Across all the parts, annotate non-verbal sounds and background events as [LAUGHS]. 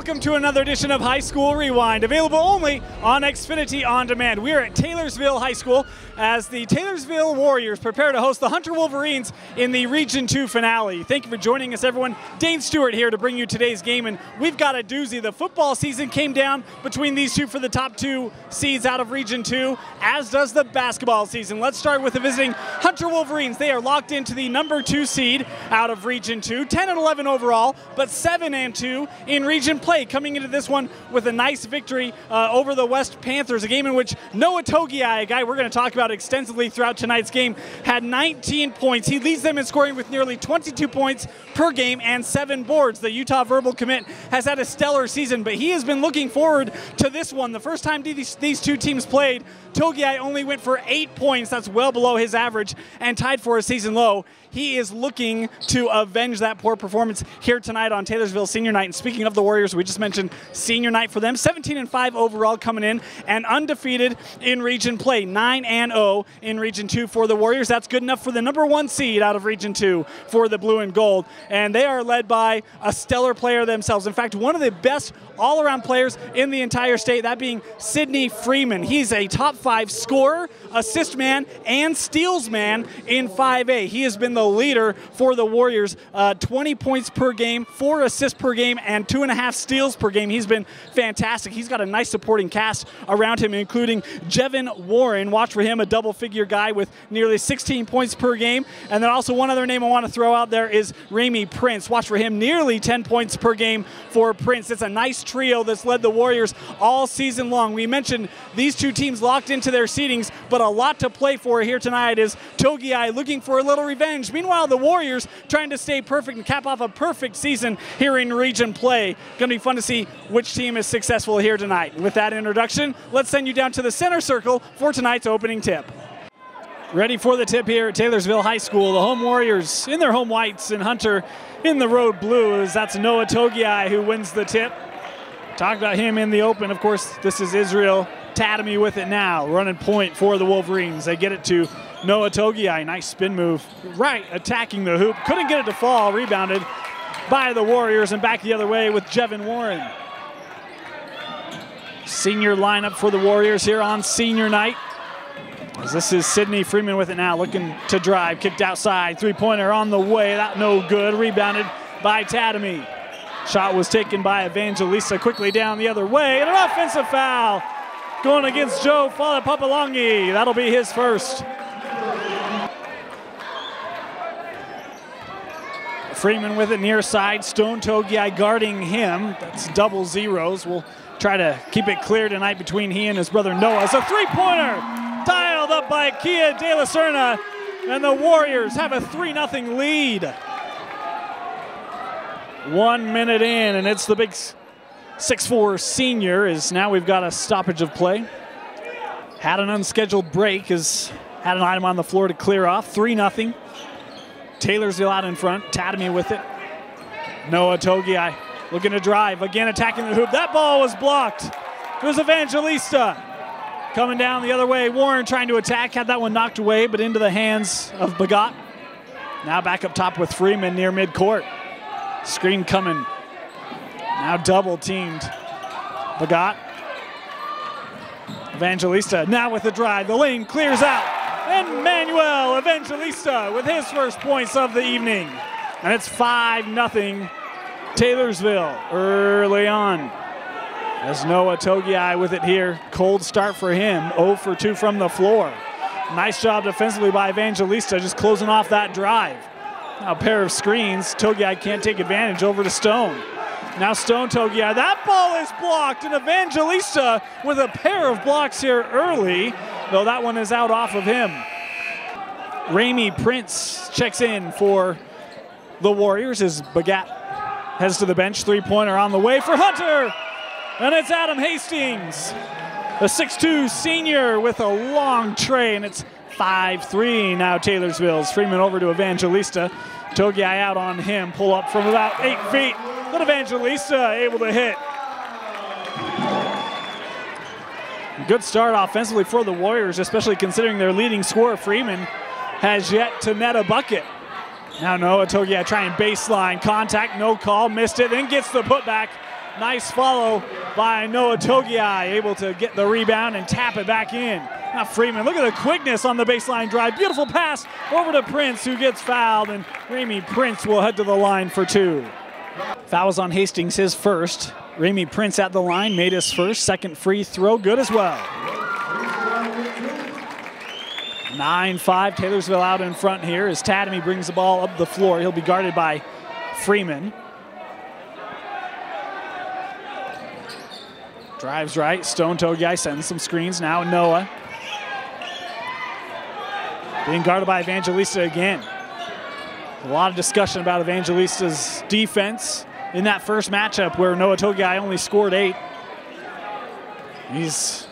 Welcome to another edition of High School Rewind, available only on Xfinity On Demand. We are at Taylorsville High School as the Taylorsville Warriors prepare to host the Hunter Wolverines in the Region 2 finale. Thank you for joining us, everyone. Dane Stewart here to bring you today's game, and we've got a doozy. The football season came down between these two for the top two seeds out of Region 2, as does the basketball season. Let's start with the visiting Hunter Wolverines. They are locked into the number two seed out of Region 2, 10 and 11 overall, but 7 and 2 in Region play, coming into this one with a nice victory uh, over the West Panthers, a game in which Noah Togiai, a guy we're going to talk about extensively throughout tonight's game, had 19 points. He leads them in scoring with nearly 22 points per game and seven boards. The Utah Verbal commit has had a stellar season, but he has been looking forward to this one. The first time these, these two teams played, Togiai only went for eight points. That's well below his average and tied for a season low. He is looking to avenge that poor performance here tonight on Taylorsville Senior Night. And speaking of the Warriors, we just mentioned senior night for them. 17 and 5 overall coming in and undefeated in region play. 9 and 0 in region 2 for the Warriors. That's good enough for the number one seed out of region 2 for the blue and gold. And they are led by a stellar player themselves. In fact, one of the best all around players in the entire state, that being Sidney Freeman. He's a top five scorer, assist man, and steals man in 5A. He has been the leader for the Warriors. Uh, 20 points per game, four assists per game, and two and a half steals per game. He's been fantastic. He's got a nice supporting cast around him, including Jevin Warren. Watch for him, a double figure guy with nearly 16 points per game. And then also one other name I want to throw out there is Ramey Prince. Watch for him, nearly 10 points per game for Prince. It's a nice trio that's led the Warriors all season long. We mentioned these two teams locked into their seedings, but a lot to play for here tonight is Togiai looking for a little revenge. Meanwhile, the Warriors trying to stay perfect and cap off a perfect season here in region play. Going to be fun to see which team is successful here tonight. With that introduction, let's send you down to the center circle for tonight's opening tip. Ready for the tip here at Taylorsville High School. The home Warriors in their home whites and Hunter in the road blues. That's Noah Togiai who wins the tip. Talked about him in the open. Of course, this is Israel Tatamy with it now. Running point for the Wolverines. They get it to Noah Togiai. Nice spin move. Right, attacking the hoop. Couldn't get it to fall. Rebounded by the Warriors and back the other way with Jevin Warren. Senior lineup for the Warriors here on senior night. As this is Sidney Freeman with it now, looking to drive. Kicked outside. Three pointer on the way. That no good. Rebounded by Tatamy. Shot was taken by Evangelista quickly down the other way. And an offensive foul going against Joe Father Papalongi. That'll be his first. Freeman with it near side. Stone Togiai guarding him. That's double zeros. We'll try to keep it clear tonight between he and his brother Noah. It's a three-pointer dialed up by Kia De La Serna. And the Warriors have a 3-0 lead. One minute in, and it's the big 6'4 senior. Is now we've got a stoppage of play. Had an unscheduled break, has had an item on the floor to clear off. 3 0. Taylorsville out in front. Tatamy with it. Noah Togiai looking to drive. Again attacking the hoop. That ball was blocked. It was Evangelista. Coming down the other way. Warren trying to attack. Had that one knocked away, but into the hands of Bagat. Now back up top with Freeman near midcourt. Screen coming. Now double teamed. Bagat. Evangelista now with the drive. The lane clears out. And Manuel Evangelista with his first points of the evening. And it's 5 0 Taylorsville early on. As Noah Togiai with it here. Cold start for him. 0 for 2 from the floor. Nice job defensively by Evangelista just closing off that drive. Now a pair of screens. Togiai can't take advantage over to Stone. Now Stone Togiai. That ball is blocked, and Evangelista with a pair of blocks here early, though that one is out off of him. Ramey Prince checks in for the Warriors as Bagat heads to the bench. Three-pointer on the way for Hunter. And it's Adam Hastings, a 6'2 senior with a long tray, and it's 5-3 now Taylorsville's. Freeman over to Evangelista. Togiai out on him, pull up from about eight feet. But Evangelista able to hit. Good start offensively for the Warriors, especially considering their leading scorer, Freeman, has yet to net a bucket. Now Noah Togiai trying baseline contact, no call, missed it, then gets the putback Nice follow by Noah Togiai, able to get the rebound and tap it back in. Now Freeman, look at the quickness on the baseline drive. Beautiful pass over to Prince, who gets fouled, and Ramey Prince will head to the line for two. Fouls on Hastings, his first. Ramey Prince at the line, made his first. Second free throw, good as well. 9-5, Taylorsville out in front here as Tatamy brings the ball up the floor. He'll be guarded by Freeman. Drives right, Stone Togiai sends some screens now, Noah. Being guarded by Evangelista again. A lot of discussion about Evangelista's defense in that first matchup where Noah Togiai only scored eight. He's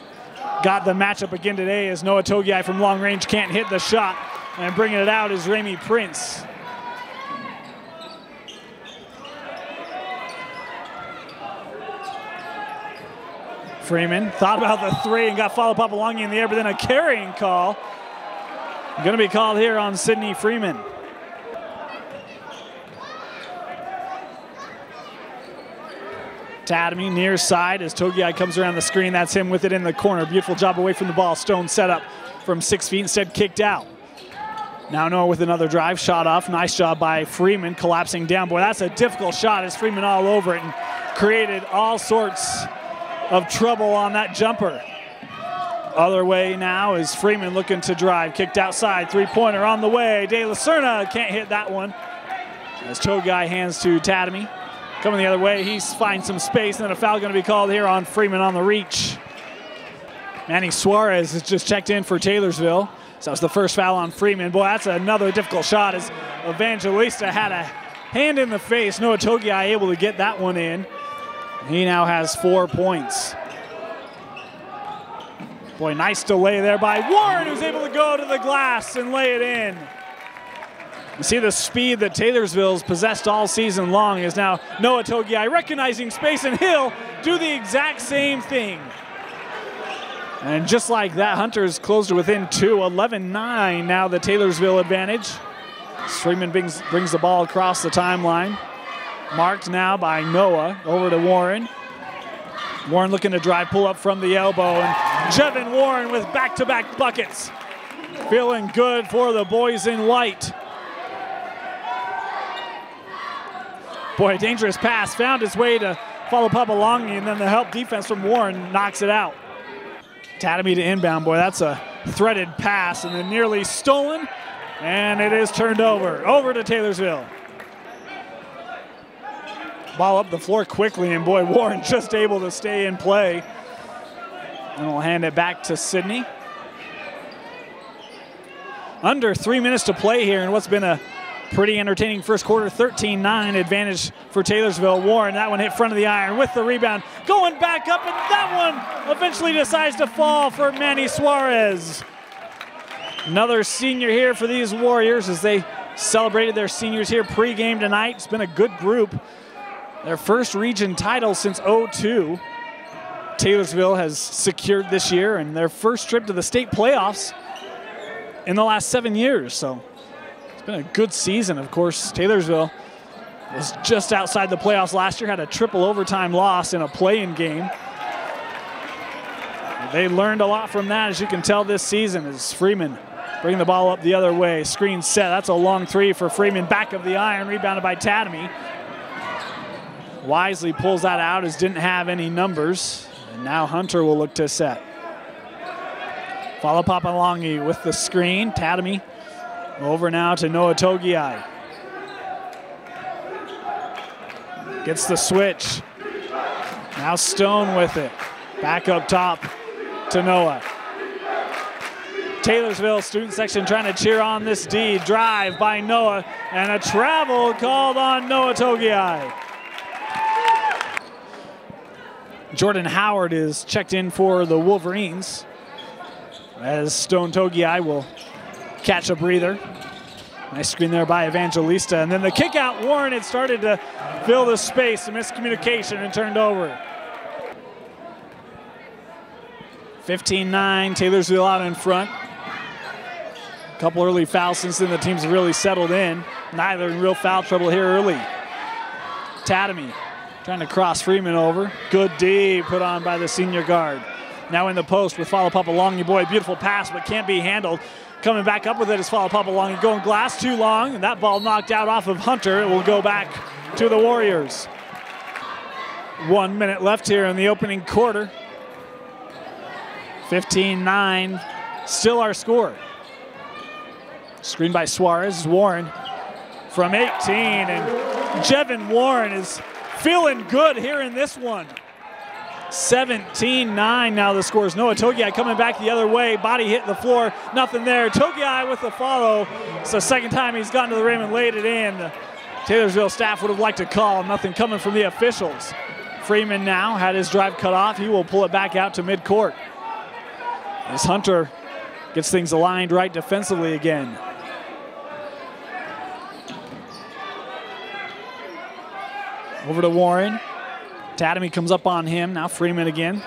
got the matchup again today as Noah Togiai from long range can't hit the shot. And bringing it out is Ramey Prince. Freeman thought about the three and got followed Papalongi in the air, but then a carrying call. Going to be called here on Sidney Freeman. Tatamy near side as Togiai comes around the screen. That's him with it in the corner. Beautiful job away from the ball. Stone set up from six feet, instead kicked out. Now Noah with another drive, shot off. Nice job by Freeman, collapsing down. Boy, that's a difficult shot as Freeman all over it and created all sorts of trouble on that jumper. Other way now is Freeman looking to drive. Kicked outside, three-pointer on the way. De La Serna can't hit that one. As Togiai hands to Tatamy. Coming the other way, he finds some space, and then a foul going to be called here on Freeman on the reach. Manny Suarez has just checked in for Taylorsville. So it's the first foul on Freeman. Boy, that's another difficult shot as Evangelista had a hand in the face. Noah Togiai able to get that one in. He now has four points. Boy, nice delay there by Warren, who's able to go to the glass and lay it in. You see the speed that Taylorsville's possessed all season long is now Noah Togiai recognizing space and Hill do the exact same thing. And just like that, Hunters closed to within two, 11-9 now the Taylorsville advantage. Freeman brings, brings the ball across the timeline. Marked now by Noah over to Warren. Warren looking to drive, pull up from the elbow, and Jevin Warren with back-to-back -back buckets. Feeling good for the boys in white. Boy, a dangerous pass. Found his way to follow Papa Papalongi, and then the help defense from Warren knocks it out. Tatamy to inbound. Boy, that's a threaded pass, and then nearly stolen, and it is turned over. Over to Taylorsville. Ball up the floor quickly, and boy, Warren [LAUGHS] just able to stay in play. And we'll hand it back to Sidney. Under three minutes to play here in what's been a Pretty entertaining first quarter, 13-9 advantage for Taylorsville. Warren, that one hit front of the iron with the rebound. Going back up, and that one eventually decides to fall for Manny Suarez. Another senior here for these Warriors as they celebrated their seniors here pregame tonight. It's been a good group. Their first region title since 02. Taylorsville has secured this year and their first trip to the state playoffs in the last seven years. So been a good season. Of course, Taylorsville was just outside the playoffs last year, had a triple overtime loss in a play-in game. They learned a lot from that, as you can tell this season, as Freeman bring the ball up the other way. Screen set, that's a long three for Freeman. Back of the iron, rebounded by Tatamy. Wisely pulls that out as didn't have any numbers. And now Hunter will look to set. Fala Papalongi with the screen. Tatamy over now to Noah Togiai. Gets the switch. Now Stone with it. Back up top to Noah. Taylorsville student section trying to cheer on this D. Drive by Noah and a travel called on Noah Togiai. Jordan Howard is checked in for the Wolverines as Stone Togiai will catch a breather. Nice screen there by Evangelista. And then the kick out, Warren had started to fill the space, a miscommunication, and turned over. 15-9, Taylorsville out in front. A couple early fouls since then the team's really settled in. Neither in real foul trouble here early. Tatamy Trying to cross Freeman over. Good D put on by the senior guard. Now in the post with Fala Papalongi. Boy, beautiful pass, but can't be handled. Coming back up with it it is Fala Papalongi. Going glass too long, and that ball knocked out off of Hunter. It will go back to the Warriors. One minute left here in the opening quarter. 15 9, still our score. Screen by Suarez, Warren from 18, and Jevin Warren is feeling good here in this one. 17 9 now the scores. Noah Togiai coming back the other way. Body hit the floor. Nothing there. Togiai with the follow. It's the second time he's gotten to the rim and laid it in. Taylorsville staff would have liked to call. Nothing coming from the officials. Freeman now had his drive cut off. He will pull it back out to midcourt. As Hunter gets things aligned right defensively again. Over to Warren. Tatamy comes up on him. Now Freeman again.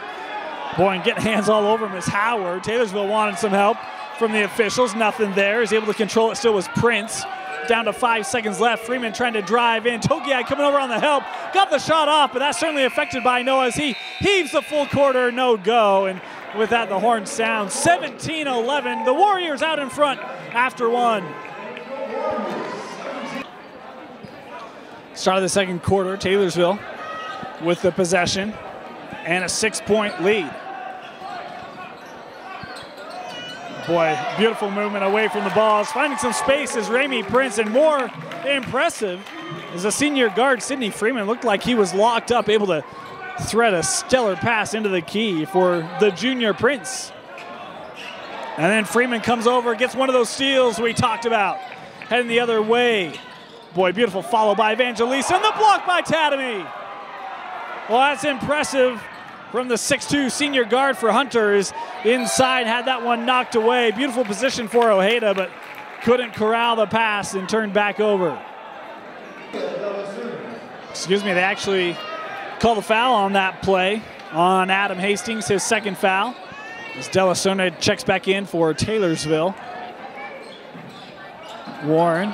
Boy, and getting hands all over him is Howard. Taylorsville wanted some help from the officials. Nothing there. He's able to control it still was Prince. Down to five seconds left. Freeman trying to drive in. Togiai coming over on the help. Got the shot off, but that's certainly affected by Noah as he heaves the full quarter. No go. And with that, the horn sounds. 17 11. The Warriors out in front after one. Start of the second quarter, Taylorsville with the possession and a six point lead. Boy, beautiful movement away from the balls. Finding some space is Ramey Prince, and more impressive is a senior guard, Sidney Freeman. Looked like he was locked up, able to thread a stellar pass into the key for the junior Prince. And then Freeman comes over, gets one of those steals we talked about. Heading the other way. Boy, beautiful follow by Evangelista, and the block by Tatamy. Well, that's impressive from the 6'2 senior guard for Hunters. inside, had that one knocked away. Beautiful position for Ojeda, but couldn't corral the pass and turned back over. Excuse me, they actually called a foul on that play on Adam Hastings, his second foul. As De La Serna checks back in for Taylorsville. Warren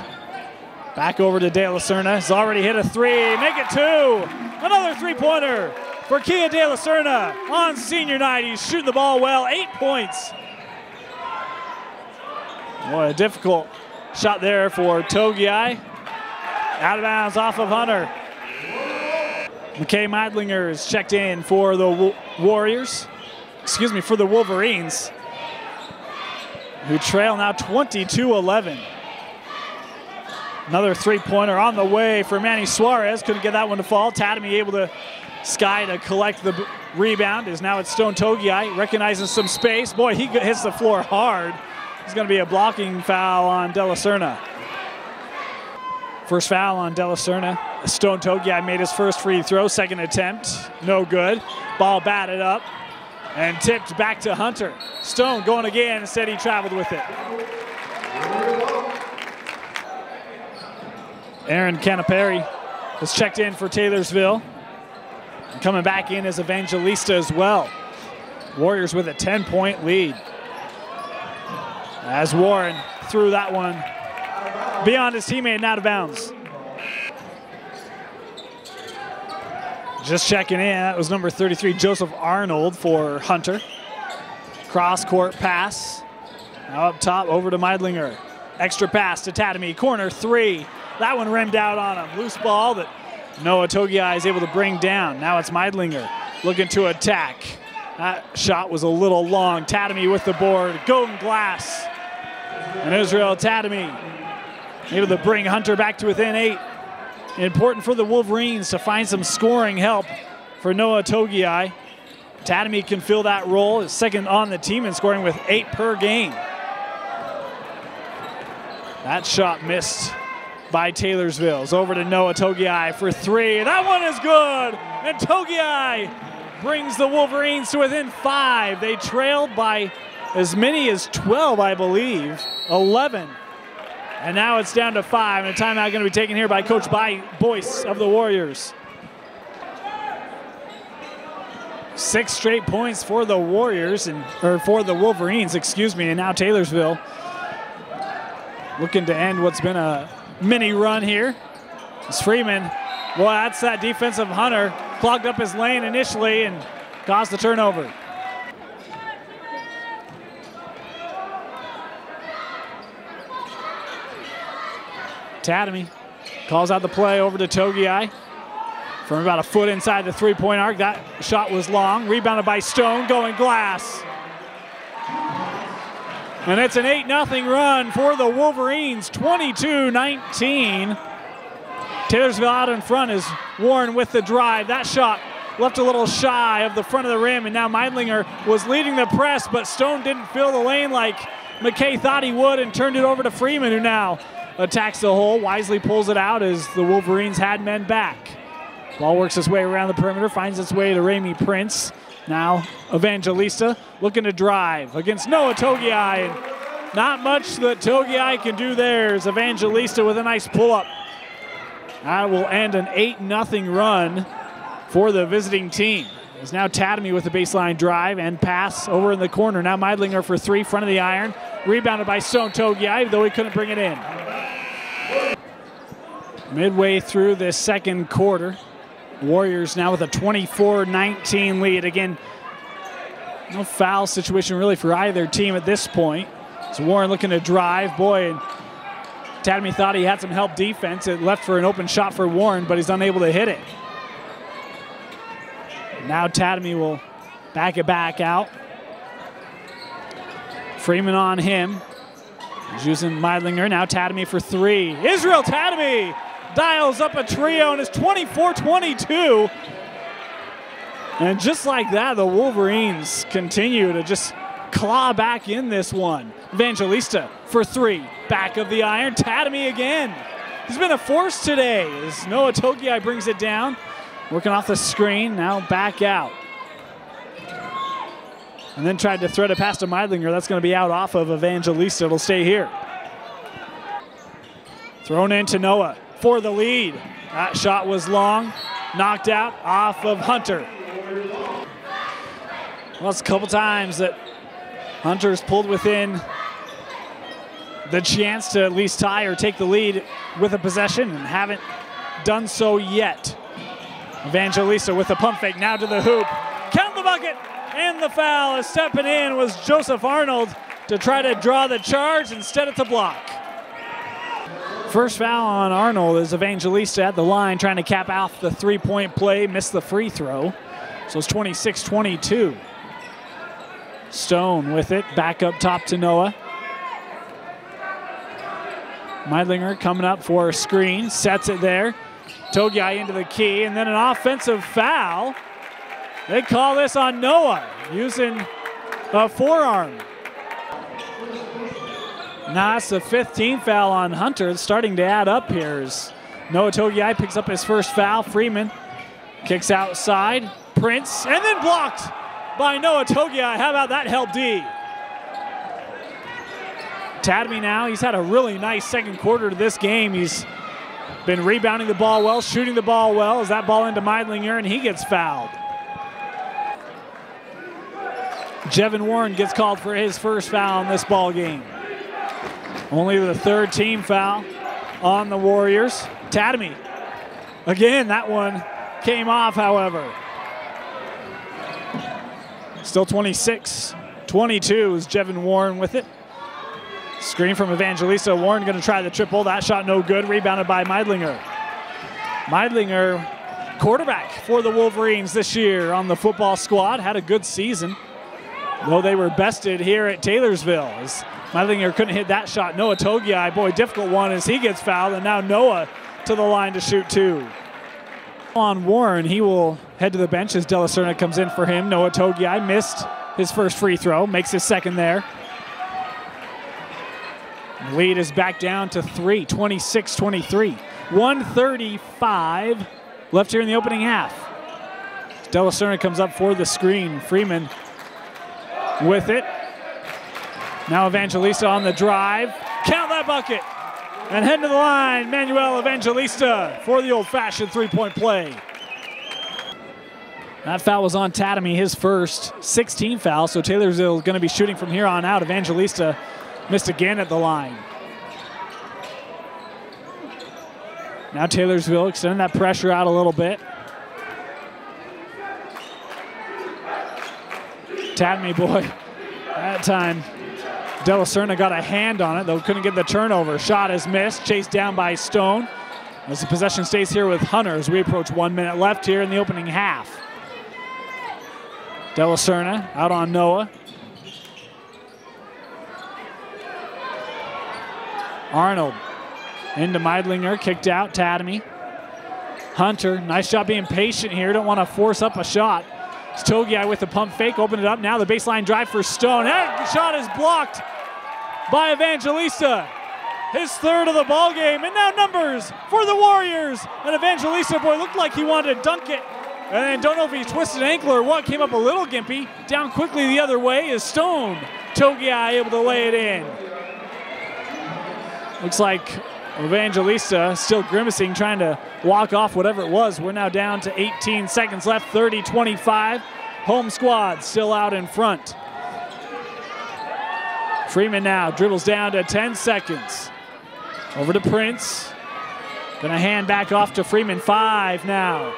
back over to De La Serna. Has already hit a three. Make it two. Another three-pointer for Kia De La Serna on senior night. He's shooting the ball well. Eight points. Boy, a difficult shot there for Togiai. Out of bounds off of Hunter. McKay Meidlinger is checked in for the Warriors. Excuse me, for the Wolverines, who trail now 22 11. Another three-pointer on the way for Manny Suarez. Couldn't get that one to fall. Tatamy able to sky to collect the rebound. Is now at Stone Togiai, recognizing some space. Boy, he hits the floor hard. It's going to be a blocking foul on De La Serna. First foul on De La Serna. Stone Togiai made his first free throw, second attempt, no good. Ball batted up and tipped back to Hunter. Stone going again, Said he traveled with it. Aaron Canapari has checked in for Taylorsville. Coming back in as Evangelista as well. Warriors with a 10-point lead. As Warren threw that one beyond his teammate and out of bounds. Just checking in, that was number 33, Joseph Arnold for Hunter. Cross court pass. Now up top over to Meidlinger. Extra pass to Tatamy, corner three. That one rimmed out on him. Loose ball that Noah Togiai is able to bring down. Now it's Meidlinger looking to attack. That shot was a little long. Tatamy with the board. Golden glass. And Israel Tatamy able to bring Hunter back to within eight. Important for the Wolverines to find some scoring help for Noah Togiai. Tatamy can fill that role, second on the team and scoring with eight per game. That shot missed by Taylorsville. It's over to Noah Togiai for three. That one is good. And Togiai brings the Wolverines to within five. They trailed by as many as 12, I believe, 11. And now it's down to five. And a timeout going to be taken here by Coach by Boyce of the Warriors. Six straight points for the Warriors and or for the Wolverines, excuse me, and now Taylorsville looking to end what's been a mini run here. As Freeman Well, that's that defensive hunter. Clogged up his lane initially and caused the turnover. Tatamy calls out the play over to Togiai. From about a foot inside the three-point arc, that shot was long. Rebounded by Stone, going glass. And it's an 8 0 run for the Wolverines, 22 19. Taylorsville out in front is Warren with the drive. That shot left a little shy of the front of the rim, and now Meidlinger was leading the press, but Stone didn't fill the lane like McKay thought he would and turned it over to Freeman, who now attacks the hole. Wisely pulls it out as the Wolverines had men back. Ball works its way around the perimeter, finds its way to Ramey Prince. Now Evangelista looking to drive against Noah Togiai. Not much that Togiai can do there is Evangelista with a nice pull-up. That will end an 8-0 run for the visiting team. It's now Tatamy with the baseline drive and pass over in the corner. Now Meidlinger for three, front of the iron. Rebounded by Stone Togiai, though he couldn't bring it in. Midway through this second quarter, Warriors now with a 24-19 lead. Again, no foul situation really for either team at this point. So Warren looking to drive. Boy, Tatamy thought he had some help defense. It left for an open shot for Warren, but he's unable to hit it. Now Tatamy will back it back out. Freeman on him. He's using Meidlinger. Now Tatamy for three. Israel Tatamy dials up a trio and it's 24-22. And just like that, the Wolverines continue to just claw back in this one. Evangelista for three. Back of the iron. Tatamy again. He's been a force today as Noah Togiai brings it down. Working off the screen, now back out. And then tried to thread it past to Meidlinger. That's going to be out off of Evangelista. It'll stay here. Thrown into Noah for the lead. That shot was long, knocked out off of Hunter. Well, it's a couple times that Hunter's pulled within the chance to at least tie or take the lead with a possession and haven't done so yet. Evangelista with the pump fake now to the hoop. Count the bucket and the foul stepping in was Joseph Arnold to try to draw the charge. Instead, it's a block. First foul on Arnold is Evangelista at the line trying to cap off the three point play, missed the free throw. So it's 26 22. Stone with it, back up top to Noah. Meidlinger coming up for a screen, sets it there. Togiai into the key, and then an offensive foul. They call this on Noah using a forearm. That's the 15th foul on Hunter. It's starting to add up here as Noah Togiai picks up his first foul. Freeman kicks outside. Prince, and then blocked by Noah Togiai. How about that help D? Tatamy now, he's had a really nice second quarter to this game. He's been rebounding the ball well, shooting the ball well. Is that ball into Meidlinger, and he gets fouled. Jevin Warren gets called for his first foul in this ball game. Only the third team foul on the Warriors. Tatamy. Again, that one came off, however. Still 26 22 is Jevin Warren with it. Screen from Evangelista. Warren going to try the triple. That shot no good. Rebounded by Meidlinger. Meidlinger, quarterback for the Wolverines this year on the football squad, had a good season. Though they were bested here at Taylorsville. Meidlinger couldn't hit that shot. Noah Togiai, boy, difficult one as he gets fouled, and now Noah to the line to shoot two. On Warren, he will head to the bench as De La Serna comes in for him. Noah Togiai missed his first free throw, makes his second there. Lead is back down to three, 26 23. 135 left here in the opening half. De La Serna comes up for the screen. Freeman with it. Now Evangelista on the drive. Count that bucket. And head to the line, Manuel Evangelista for the old-fashioned three-point play. That foul was on Tatamy, his first 16 foul, so Taylorsville is going to be shooting from here on out. Evangelista missed again at the line. Now Taylorsville extending that pressure out a little bit. Tatamy boy, [LAUGHS] that time De La Serna got a hand on it, though couldn't get the turnover. Shot is missed, chased down by Stone. As the possession stays here with Hunter as we approach one minute left here in the opening half. De La Serna out on Noah. Arnold into Meidlinger, kicked out, Tatamy. Hunter, nice job being patient here. Don't want to force up a shot. It's Togiai with the pump fake, open it up now. The baseline drive for Stone. That shot is blocked by Evangelista. His third of the ball game, and now numbers for the Warriors. And Evangelista, boy, looked like he wanted to dunk it. And I don't know if he twisted an ankle or what, came up a little gimpy. Down quickly the other way is Stone. Togiai able to lay it in. Looks like Evangelista still grimacing, trying to walk off whatever it was. We're now down to 18 seconds left, 30 25. Home squad still out in front. Freeman now dribbles down to 10 seconds. Over to Prince. Gonna hand back off to Freeman. Five now.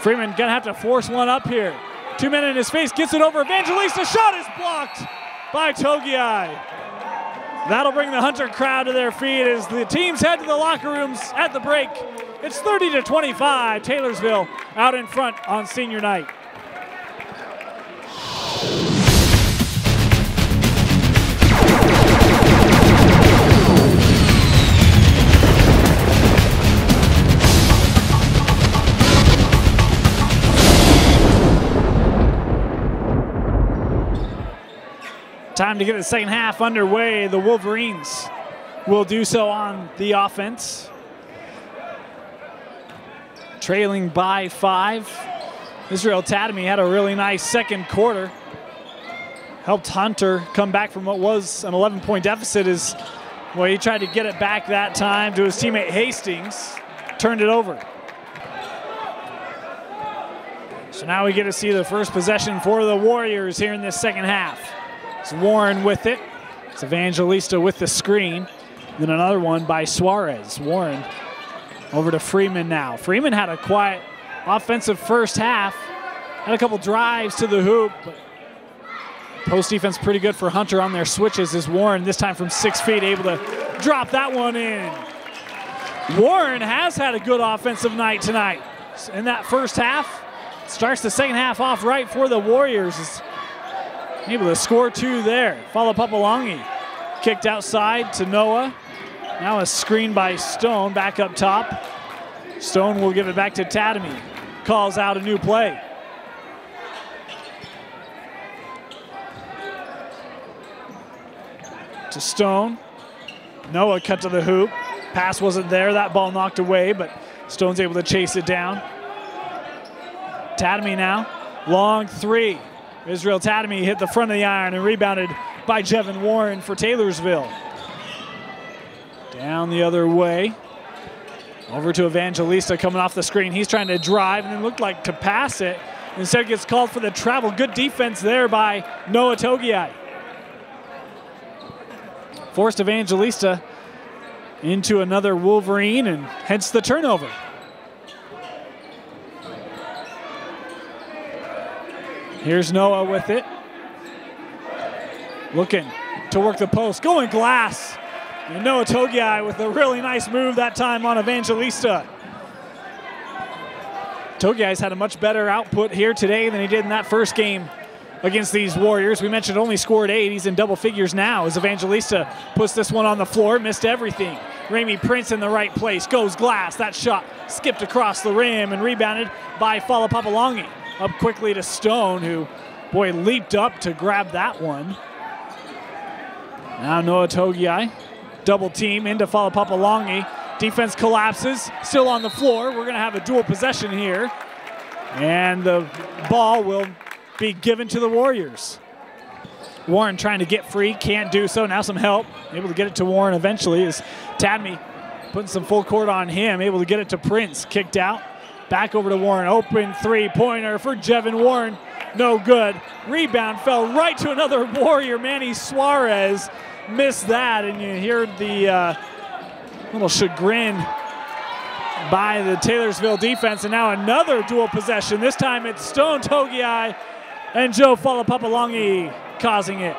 Freeman gonna have to force one up here. Two men in his face, gets it over. Evangelista shot is blocked by Togiai. That'll bring the Hunter crowd to their feet as the teams head to the locker rooms at the break. It's 30 to 25. Taylorsville out in front on senior night. Time to get the second half underway. The Wolverines will do so on the offense. Trailing by five. Israel Tatamy had a really nice second quarter. Helped Hunter come back from what was an 11 point deficit as well, he tried to get it back that time to his teammate Hastings. Turned it over. So now we get to see the first possession for the Warriors here in this second half. It's Warren with it. It's Evangelista with the screen. Then another one by Suarez. Warren over to Freeman now. Freeman had a quiet offensive first half. Had a couple drives to the hoop. Post defense pretty good for Hunter on their switches as Warren, this time from six feet, able to drop that one in. Warren has had a good offensive night tonight. In that first half, starts the second half off right for the Warriors. Able to score two there. Fala Papalongi. Kicked outside to Noah. Now a screen by Stone back up top. Stone will give it back to Tatamy. Calls out a new play. To Stone. Noah cut to the hoop. Pass wasn't there. That ball knocked away, but Stone's able to chase it down. Tatamy now. Long three. Israel Tatamy hit the front of the iron and rebounded by Jevin Warren for Taylorsville. Down the other way. Over to Evangelista coming off the screen. He's trying to drive and it looked like to pass it. Instead gets called for the travel. Good defense there by Noah Togiai. Forced Evangelista into another Wolverine and hence the turnover. Here's Noah with it. Looking to work the post. Going glass. And Noah Togiai with a really nice move that time on Evangelista. Togiai's had a much better output here today than he did in that first game against these Warriors. We mentioned only scored eight. He's in double figures now as Evangelista puts this one on the floor, missed everything. Ramey Prince in the right place, goes glass. That shot skipped across the rim and rebounded by Fala Papalongi. Up quickly to Stone, who, boy, leaped up to grab that one. Now Noah Togiai, double team into Fala Papalongi. Defense collapses, still on the floor. We're going to have a dual possession here. And the ball will be given to the Warriors. Warren trying to get free, can't do so. Now some help, able to get it to Warren eventually is Tatamy putting some full court on him, able to get it to Prince, kicked out. Back over to Warren. Open three pointer for Jevin Warren. No good. Rebound fell right to another [LAUGHS] Warrior. Manny Suarez missed that, and you hear the uh, little chagrin by the Taylorsville defense. And now another dual possession. This time it's Stone Togiai and Joe Falapapalongi causing it.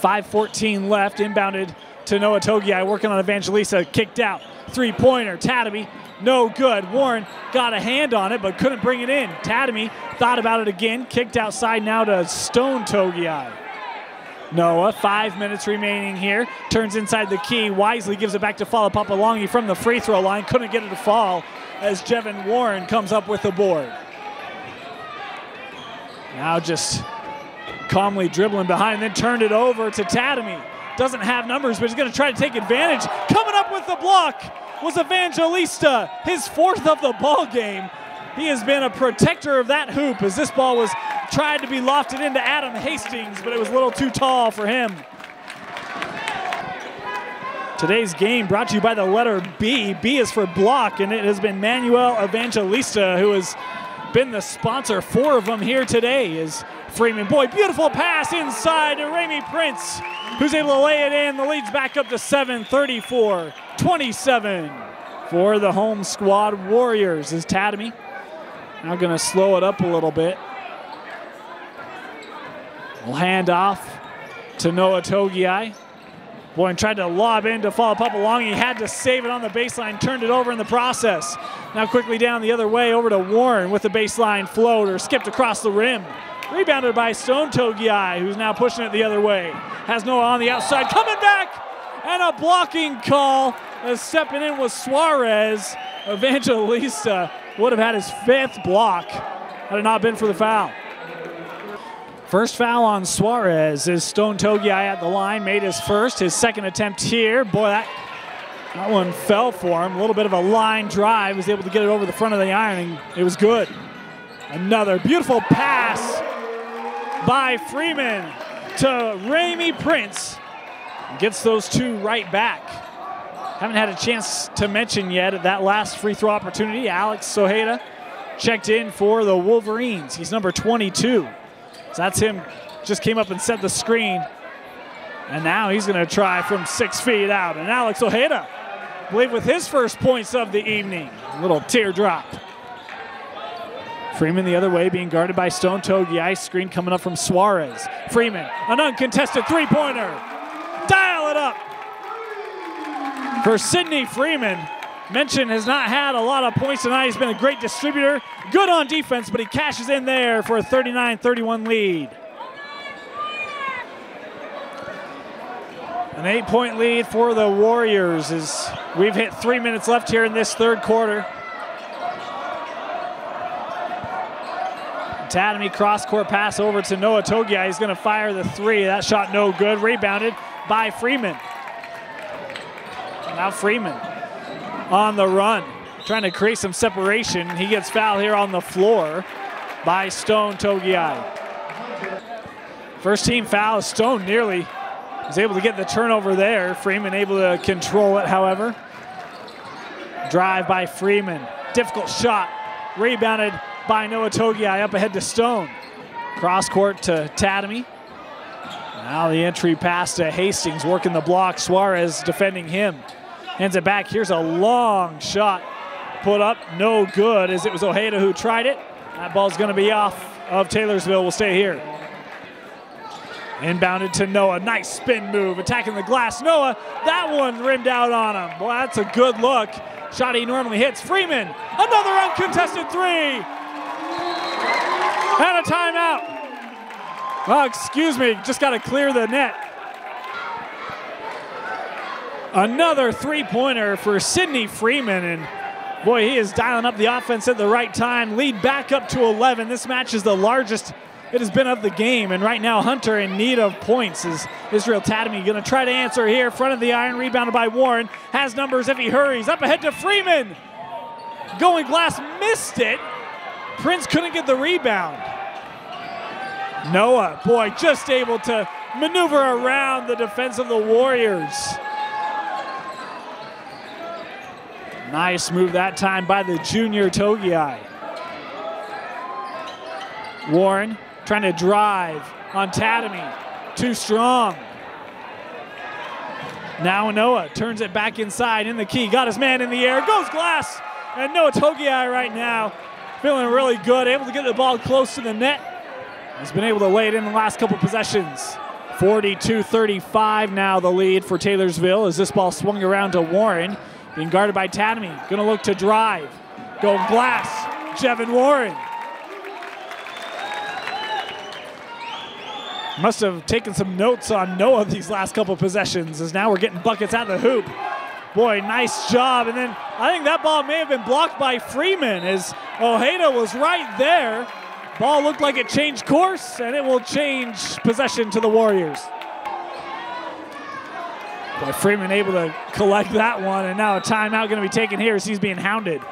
5.14 left, inbounded to Noah Togiai, working on Evangelista, kicked out. Three pointer, Tatamy, no good. Warren got a hand on it, but couldn't bring it in. Tatamy thought about it again, kicked outside now to Stone Togiai. Noah, five minutes remaining here. Turns inside the key. Wisely gives it back to Falapapalongi from the free throw line. Couldn't get it to fall as Jevin Warren comes up with the board. Now just calmly dribbling behind, then turned it over to Tatamy. Doesn't have numbers, but he's going to try to take advantage. Coming up with the block was Evangelista, his fourth of the ball game. He has been a protector of that hoop as this ball was tried to be lofted into Adam Hastings, but it was a little too tall for him. Today's game brought to you by the letter B. B is for block, and it has been Manuel Evangelista who has been the sponsor. Four of them here today is Freeman. Boy, beautiful pass inside to Ramey Prince, who's able to lay it in. The lead's back up to 734. 34 27 for the home squad Warriors. Is Tatamy now going to slow it up a little bit. We'll hand off to Noah Togiai. Boy, and tried to lob in to Falapapalongi. He had to save it on the baseline, turned it over in the process. Now quickly down the other way over to Warren with the baseline floater, skipped across the rim. Rebounded by Stone Togiai, who's now pushing it the other way. Has Noah on the outside, coming back, and a blocking call as stepping in was Suarez. Evangelista would have had his fifth block had it not been for the foul. First foul on Suarez is Stone Togiai at the line, made his first, his second attempt here. Boy, that, that one fell for him. A little bit of a line drive, was able to get it over the front of the iron, and it was good. Another beautiful pass by Freeman to Ramey Prince. Gets those two right back. Haven't had a chance to mention yet at that last free throw opportunity. Alex Ojeda checked in for the Wolverines. He's number 22. So that's him, just came up and set the screen. And now he's going to try from six feet out. And Alex Ojeda, I believe with his first points of the evening. A little teardrop. Freeman the other way, being guarded by Stone Togiai. Screen coming up from Suarez. Freeman, an uncontested three-pointer. Dial it up for Sidney Freeman. Mention has not had a lot of points tonight. He's been a great distributor, good on defense, but he cashes in there for a 39 31 lead. An eight point lead for the Warriors as we've hit three minutes left here in this third quarter. Tatamy cross court pass over to Noah Togiai. He's going to fire the three. That shot no good. Rebounded by Freeman. Now Freeman on the run, trying to create some separation. He gets fouled here on the floor by Stone Togiai. First team foul. Stone nearly was able to get the turnover there. Freeman able to control it, however. Drive by Freeman. Difficult shot. Rebounded by Noah Togiai up ahead to Stone. Cross court to Tatamy. Now the entry pass to Hastings, working the block. Suarez defending him. Hands it back. Here's a long shot put up. No good as it was Ojeda who tried it. That ball's going to be off of Taylorsville. We'll stay here. Inbounded to Noah. Nice spin move. Attacking the glass. Noah, that one rimmed out on him. Boy, that's a good look. Shot he normally hits. Freeman, another uncontested three. And a timeout. Oh, excuse me. Just got to clear the net. Another three pointer for Sidney Freeman. And boy, he is dialing up the offense at the right time. Lead back up to 11. This match is the largest it has been of the game. And right now, Hunter in need of points. Is Israel Tatamy going to try to answer here? Front of the iron, rebounded by Warren. Has numbers if he hurries. Up ahead to Freeman. Going glass, missed it. Prince couldn't get the rebound. Noah, boy, just able to maneuver around the defense of the Warriors. Nice move that time by the junior Togiai. Warren trying to drive on Tatamy. Too strong. Now Noah turns it back inside in the key. Got his man in the air. Goes glass. And Noah Togiai right now feeling really good. Able to get the ball close to the net. He's been able to lay it in the last couple possessions. 42-35 now the lead for Taylorsville as this ball swung around to Warren. Being guarded by Tatamy. Gonna look to drive. Go glass. Jevin Warren. Must have taken some notes on Noah these last couple possessions as now we're getting buckets at the hoop. Boy, nice job. And then I think that ball may have been blocked by Freeman as Ojeda was right there. Ball looked like it changed course, and it will change possession to the Warriors. Boy, Freeman able to collect that one, and now a timeout going to be taken here as he's being hounded.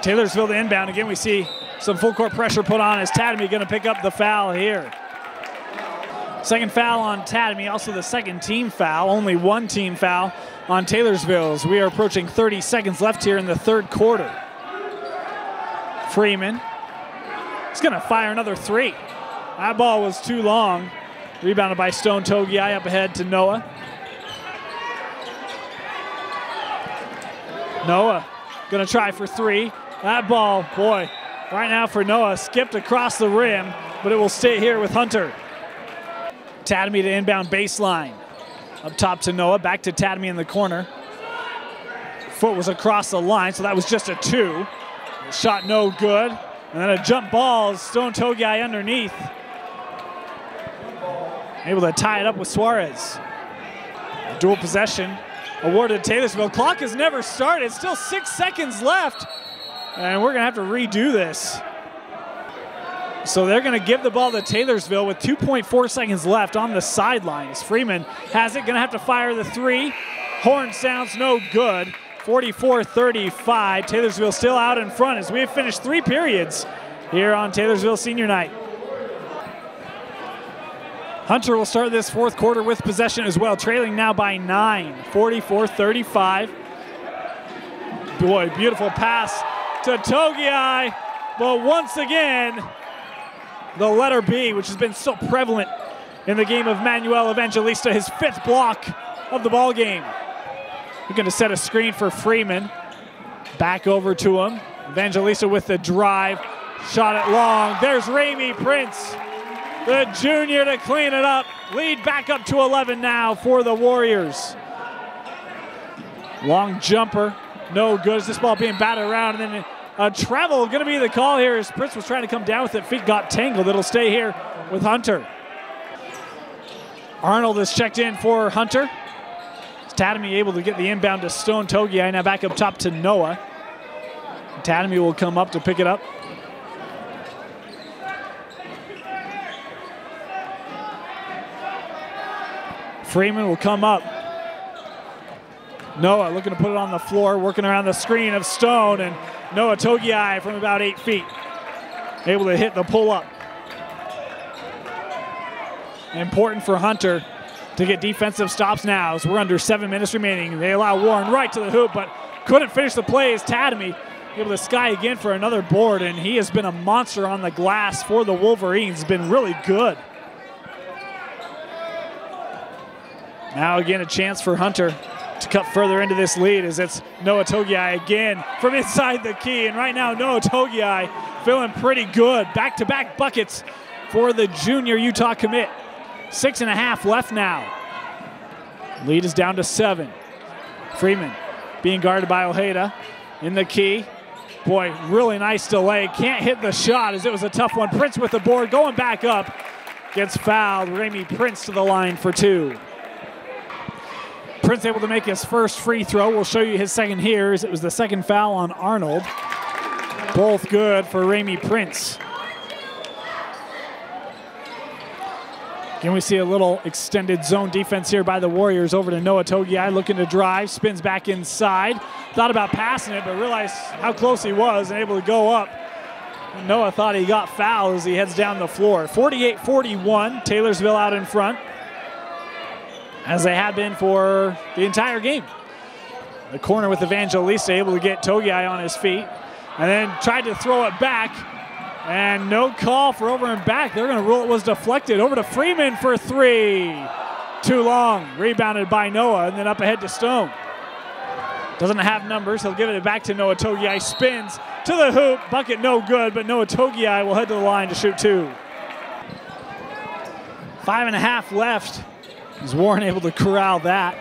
Taylorsville the inbound. Again, we see some full court pressure put on as Tatamy going to pick up the foul here. Second foul on Tatamy, also the second team foul. Only one team foul on Taylorsville as we are approaching 30 seconds left here in the third quarter. Freeman is going to fire another three. That ball was too long. Rebounded by Stone Togiai up ahead to Noah. Noah going to try for three. That ball, boy, right now for Noah, skipped across the rim, but it will stay here with Hunter. Tatamy to inbound baseline. Up top to Noah, back to Tatamy in the corner. Foot was across the line, so that was just a two. Shot no good. And then a jump ball, Stone Togiai underneath. Able to tie it up with Suarez. A dual possession awarded to Taylorsville. Clock has never started, still six seconds left. And we're gonna have to redo this. So they're going to give the ball to Taylorsville with 2.4 seconds left on the sidelines. Freeman has it, going to have to fire the three. Horn sounds no good. 44-35. Taylorsville still out in front as we have finished three periods here on Taylorsville Senior Night. Hunter will start this fourth quarter with possession as well, trailing now by nine, 44-35. Boy, beautiful pass to Togiai, but once again, the letter B, which has been so prevalent in the game of Manuel Evangelista, his fifth block of the ball game. We're going to set a screen for Freeman. Back over to him. Evangelista with the drive. Shot it long. There's Ramey Prince, the junior to clean it up. Lead back up to 11 now for the Warriors. Long jumper. No good. Is this ball being batted around and then a travel going to be the call here as Prince was trying to come down with it. Feet got tangled. It'll stay here with Hunter. Arnold is checked in for Hunter. Tatamy able to get the inbound to Stone Togiai. Now back up top to Noah. Tatamy will come up to pick it up. Freeman will come up. Noah looking to put it on the floor, working around the screen of Stone, and Noah Togiai from about eight feet. Able to hit the pull up. Important for Hunter to get defensive stops now as we're under seven minutes remaining. They allow Warren right to the hoop, but couldn't finish the play as Tatamy able to sky again for another board, and he has been a monster on the glass for the Wolverines. Been really good. Now again a chance for Hunter to cut further into this lead as it's Noah Togiai again from inside the key. And right now, Noah Togiai feeling pretty good. Back to back buckets for the junior Utah commit. Six and a half left now. Lead is down to seven. Freeman being guarded by Ojeda in the key. Boy, really nice delay. Can't hit the shot as it was a tough one. Prince with the board going back up. Gets fouled. Ramey Prince to the line for two. Prince able to make his first free throw. We'll show you his second here as it was the second foul on Arnold. Both good for Ramey Prince. Again, we see a little extended zone defense here by the Warriors over to Noah Togiai looking to drive, spins back inside. Thought about passing it, but realized how close he was and able to go up. Noah thought he got fouled as he heads down the floor. 48-41, Taylorsville out in front as they have been for the entire game. The corner with Evangelista able to get Togiai on his feet and then tried to throw it back and no call for over and back. They're going to rule it was deflected. Over to Freeman for three. Too long. Rebounded by Noah and then up ahead to Stone. Doesn't have numbers. He'll give it back to Noah Togiai. Spins to the hoop. Bucket no good, but Noah Togiai will head to the line to shoot two. Five and a half left. Is Warren able to corral that?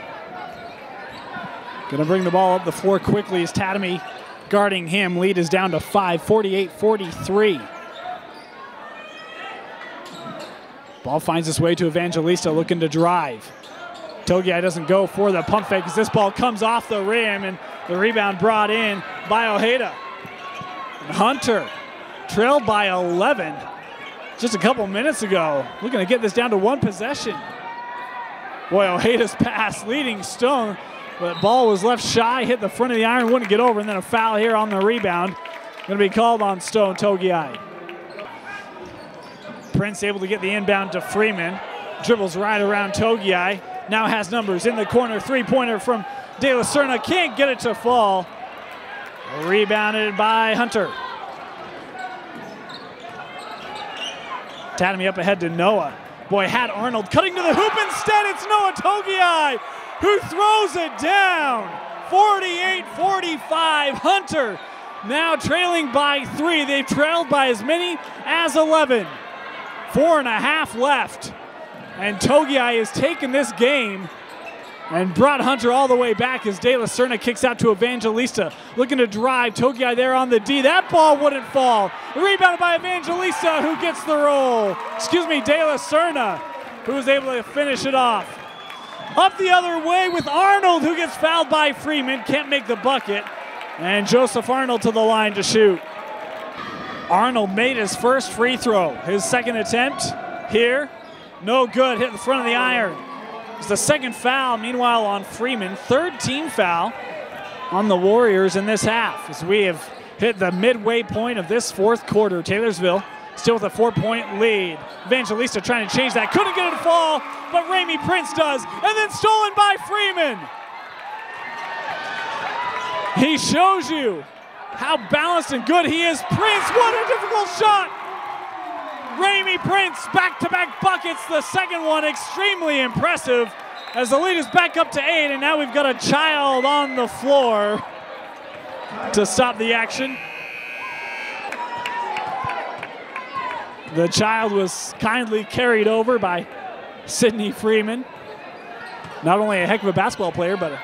Going to bring the ball up the floor quickly as Tatamy guarding him. Lead is down to five, 48 43. Ball finds its way to Evangelista looking to drive. Togiai doesn't go for the pump fake because this ball comes off the rim and the rebound brought in by Ojeda. And Hunter trailed by 11 just a couple minutes ago. Looking to get this down to one possession. Boy, Ojeda's pass leading Stone, but ball was left shy, hit the front of the iron, wouldn't get over, and then a foul here on the rebound. Going to be called on Stone Togiai. Prince able to get the inbound to Freeman. Dribbles right around Togiai. Now has numbers in the corner. Three pointer from De La Serna. Can't get it to fall. Rebounded by Hunter. Tatamy up ahead to Noah. Boy, had Arnold cutting to the hoop. Instead, it's Noah Togiai who throws it down. 48 45. Hunter now trailing by three. They've trailed by as many as 11. Four and a half left. And Togiai has taken this game and brought Hunter all the way back as De La Serna kicks out to Evangelista. Looking to drive. Togiai there on the D. That ball wouldn't fall. Rebounded by Evangelista, who gets the roll. Excuse me, De La Serna, who was able to finish it off. Up the other way with Arnold, who gets fouled by Freeman. Can't make the bucket. And Joseph Arnold to the line to shoot. Arnold made his first free throw. His second attempt here, no good, hit the front of the iron. It's the second foul, meanwhile, on Freeman. Third team foul on the Warriors in this half as we have hit the midway point of this fourth quarter. Taylorsville still with a four point lead. Evangelista trying to change that. Couldn't get it to fall, but Ramey Prince does. And then stolen by Freeman. He shows you how balanced and good he is. Prince, what a difficult shot! Ramey Prince, back to back buckets. The second one extremely impressive as the lead is back up to eight, and now we've got a child on the floor to stop the action. The child was kindly carried over by Sidney Freeman. Not only a heck of a basketball player, but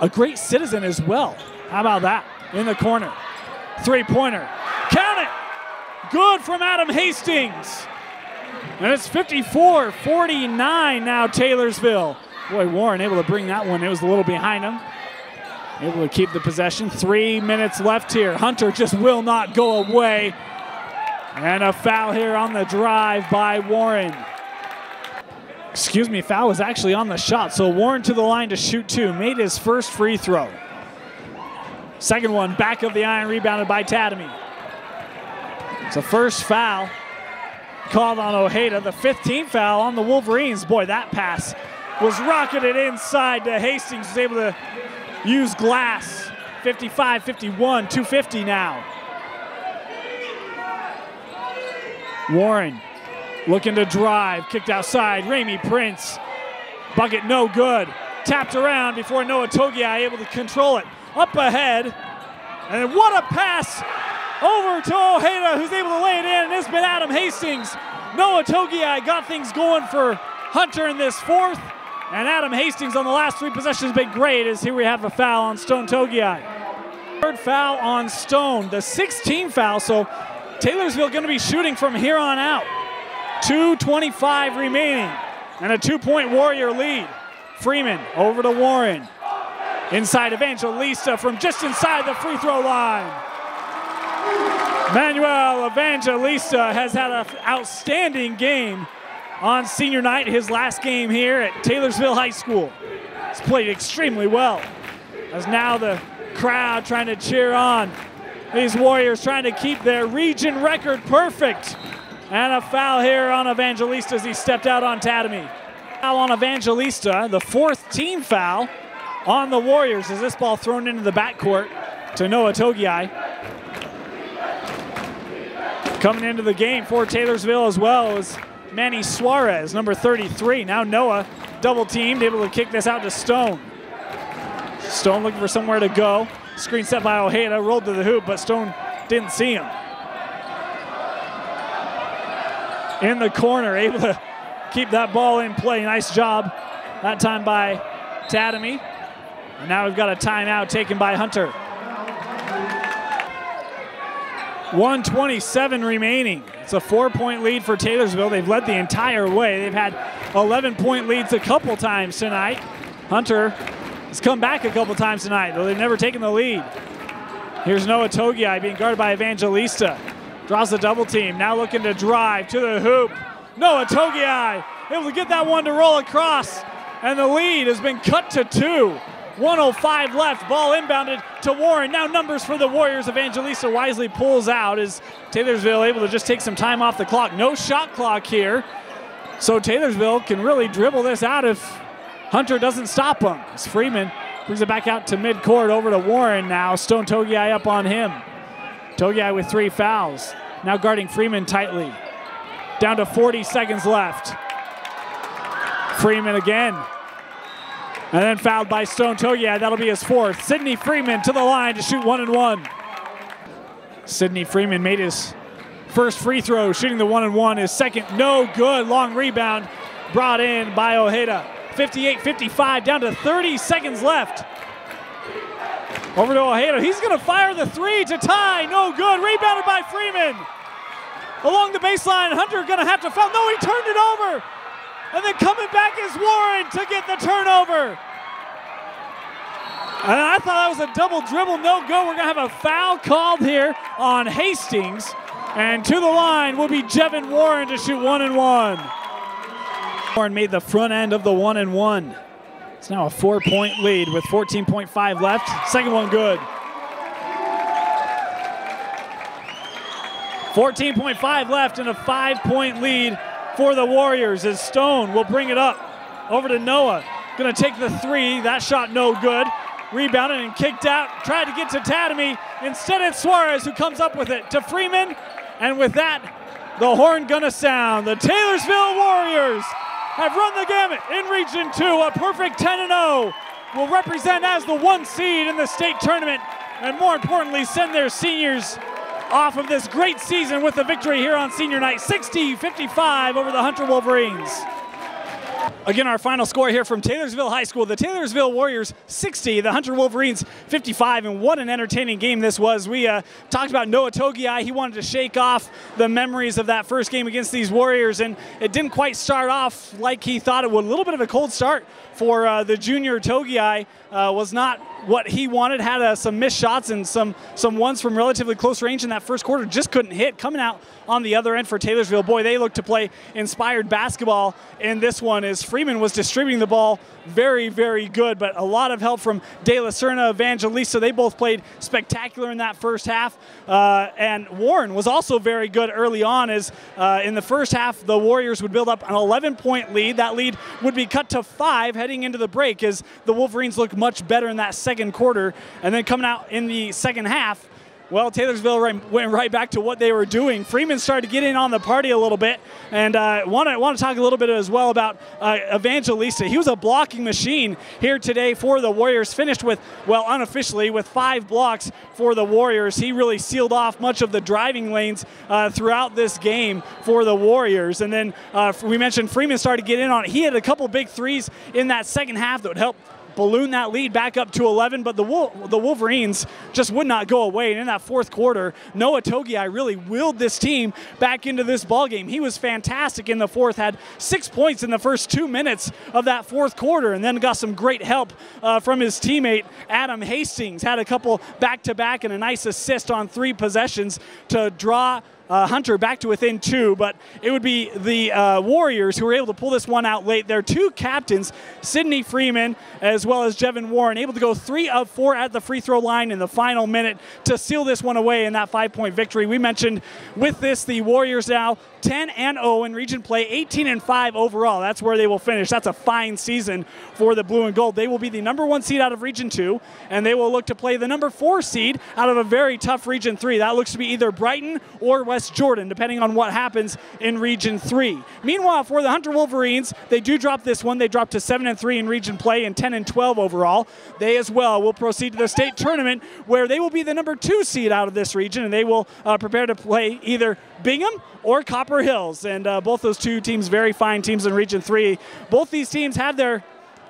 a great citizen as well. How about that? In the corner. Three pointer. Count it! Good from Adam Hastings. And it's 54 49 now, Taylorsville. Boy, Warren able to bring that one. It was a little behind him. Able to keep the possession. Three minutes left here. Hunter just will not go away. And a foul here on the drive by Warren. Excuse me, foul was actually on the shot. So Warren to the line to shoot two. Made his first free throw. Second one, back of the iron, rebounded by Tatamy. It's a first foul called on Ojeda. The 15th foul on the Wolverines. Boy, that pass was rocketed inside to Hastings. Was able to use glass. 55 51, 250 now. Warren looking to drive, kicked outside. Ramey Prince. Bucket no good. Tapped around before Noah Togiai able to control it. Up ahead. And what a pass over to Ojeda, who's able to lay it in. And it's been Adam Hastings. Noah Togiai got things going for Hunter in this fourth. And Adam Hastings on the last three possessions has been great as here we have a foul on Stone Togiai. Third foul on Stone, the 16th foul, so Taylorsville going to be shooting from here on out. 2.25 remaining and a two-point Warrior lead. Freeman over to Warren. Inside Evangelista from just inside the free throw line. Manuel Evangelista has had an outstanding game on senior night, his last game here at Taylorsville High School. He's played extremely well. As now the crowd trying to cheer on these Warriors trying to keep their region record perfect. And a foul here on Evangelista as he stepped out on Tatamy. Foul on Evangelista, the fourth team foul on the Warriors as this ball thrown into the backcourt to Noah Togiai. Coming into the game for Taylorsville as well is Manny Suarez, number 33. Now Noah double teamed, able to kick this out to Stone. Stone looking for somewhere to go. Screen set by Ojeda, rolled to the hoop, but Stone didn't see him. In the corner, able to keep that ball in play. Nice job that time by Tatamy. And now we've got a timeout taken by Hunter. 127 remaining. It's a four point lead for Taylorsville. They've led the entire way. They've had 11 point leads a couple times tonight. Hunter has come back a couple times tonight, though they've never taken the lead. Here's Noah Togiai being guarded by Evangelista. Draws the double team. Now looking to drive to the hoop. Noah Togiai able to get that one to roll across. And the lead has been cut to two. 105 left. Ball inbounded to Warren. Now numbers for the Warriors. Evangelista wisely pulls out as Taylorsville able to just take some time off the clock. No shot clock here. So Taylorsville can really dribble this out if Hunter doesn't stop him. As Freeman brings it back out to midcourt over to Warren now. Stone Togiai up on him. Togiai with three fouls. Now guarding Freeman tightly. Down to 40 seconds left. Freeman again. And then fouled by Stone Togiai. That'll be his fourth. Sidney Freeman to the line to shoot one and one. Sidney Freeman made his first free throw, shooting the one and one. His second, no good. Long rebound brought in by Ojeda. 58 55, down to 30 seconds left. Over to Ojeda. He's going to fire the three to tie. No good. Rebounded by Freeman. Along the baseline, Hunter going to have to foul. No, he turned it over. And then coming back is Warren to get the turnover. And I thought that was a double dribble, no go. We're going to have a foul called here on Hastings. And to the line will be Jevin Warren to shoot one and one. Warren made the front end of the one and one. It's now a four point lead with 14.5 left. Second one good. 14.5 left and a five point lead for the Warriors as Stone will bring it up over to Noah. Gonna take the three. That shot no good. Rebounded and kicked out. Tried to get to Tatamy. Instead, it's Suarez who comes up with it to Freeman. And with that, the horn gonna sound. The Taylorsville Warriors have run the gamut in Region 2. A perfect 10 0 will represent as the one seed in the state tournament. And more importantly, send their seniors off of this great season with the victory here on senior night 60 55 over the Hunter Wolverines. Again, our final score here from Taylorsville High School. The Taylorsville Warriors 60, the Hunter Wolverines 55, and what an entertaining game this was. We uh, talked about Noah Togiai. He wanted to shake off the memories of that first game against these Warriors, and it didn't quite start off like he thought it would. A little bit of a cold start for uh, the junior Togiai uh, was not what he wanted. Had uh, some missed shots and some some ones from relatively close range in that first quarter. Just couldn't hit. Coming out on the other end for Taylorsville, boy, they look to play inspired basketball in this one. As Freeman was distributing the ball very, very good, but a lot of help from De La Serna, Evangelista. They both played spectacular in that first half. Uh, and Warren was also very good early on, as uh, in the first half, the Warriors would build up an 11 point lead. That lead would be cut to five heading into the break, as the Wolverines looked much better in that second quarter. And then coming out in the second half, well, Taylorsville went right back to what they were doing. Freeman started to get in on the party a little bit, and uh, want to want to talk a little bit as well about uh, Evangelista. He was a blocking machine here today for the Warriors. Finished with well, unofficially with five blocks for the Warriors. He really sealed off much of the driving lanes uh, throughout this game for the Warriors. And then uh, we mentioned Freeman started to get in on it. He had a couple big threes in that second half that would help balloon that lead back up to 11, but the Wol- the Wolverines just would not go away. And in that fourth quarter, Noah Togiai really willed this team back into this ball game. He was fantastic in the fourth, had six points in the first two minutes of that fourth quarter, and then got some great help uh, from his teammate Adam Hastings. Had a couple back-to-back and a nice assist on three possessions to draw uh, Hunter back to within two, but it would be the uh, Warriors who were able to pull this one out late. Their two captains, Sidney Freeman as well as Jevin Warren, able to go three of four at the free throw line in the final minute to seal this one away in that five point victory. We mentioned with this, the Warriors now 10 and 0 in region play, 18 and 5 overall. That's where they will finish. That's a fine season for the blue and gold. They will be the number one seed out of region two, and they will look to play the number four seed out of a very tough region three. That looks to be either Brighton or West. West Jordan, depending on what happens in Region 3. Meanwhile, for the Hunter Wolverines, they do drop this one. They drop to 7 and 3 in region play and 10 and 12 overall. They as well will proceed to the state tournament where they will be the number two seed out of this region and they will uh, prepare to play either Bingham or Copper Hills. And uh, both those two teams, very fine teams in Region 3. Both these teams have their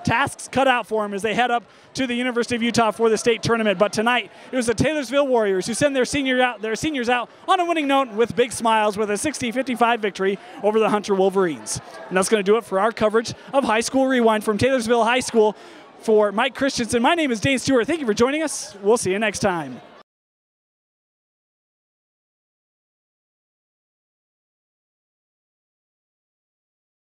tasks cut out for them as they head up to the University of Utah for the state tournament. But tonight, it was the Taylorsville Warriors who send their senior out, their seniors out on a winning note with big smiles with a 60-55 victory over the Hunter Wolverines. And that's going to do it for our coverage of High School Rewind from Taylorsville High School. For Mike Christensen, my name is Dane Stewart. Thank you for joining us. We'll see you next time.